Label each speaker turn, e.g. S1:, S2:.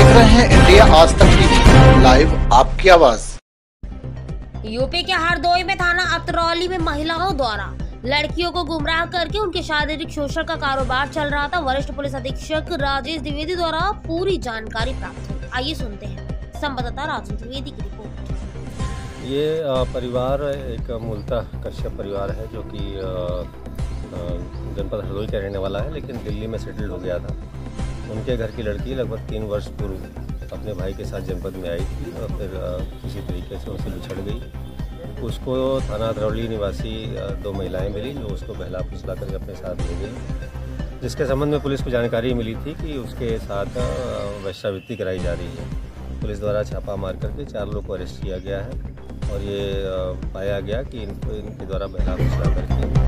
S1: देख रहे हैं इंडिया आज तक टीवी लाइव आपकी आवाज़।
S2: यूपी के हरदोई में थाना अतरौली में महिलाओं द्वारा लड़कियों को गुमराह करके उनके शारीरिक शोषण का कारोबार चल रहा था। वरिष्ठ पुलिस अधीक्षक राजेश द्विवेदी द्वारा पूरी जानकारी प्राप्त हुई। आइए सुनते हैं। संवाददाता राजेश द्विवेदी की रिपोर्ट।
S3: ये परिवार एक मूलतः कश्यप परिवार है जो कि जनपद हरदोई का रहने वाला है लेकिन दिल्ली में सेटल हो गया था। उनके घर की लड़की लगभग तीन वर्ष पूर्व अपने भाई के साथ जनपद में आई थी और फिर किसी तरीके से उनसे बिछड़ गई। उसको थाना दरौली निवासी दो महिलाएँ मिली जो उसको बहला फुसला करके अपने साथ ले गई। जिसके संबंध में पुलिस को जानकारी मिली थी कि उसके साथ वेश्यावृत्ति कराई जा रही है। पुलिस द्वारा छापा मार करके चार लोग को अरेस्ट किया गया है और ये पाया गया कि इनको, इनके द्वारा बहला फुसला करके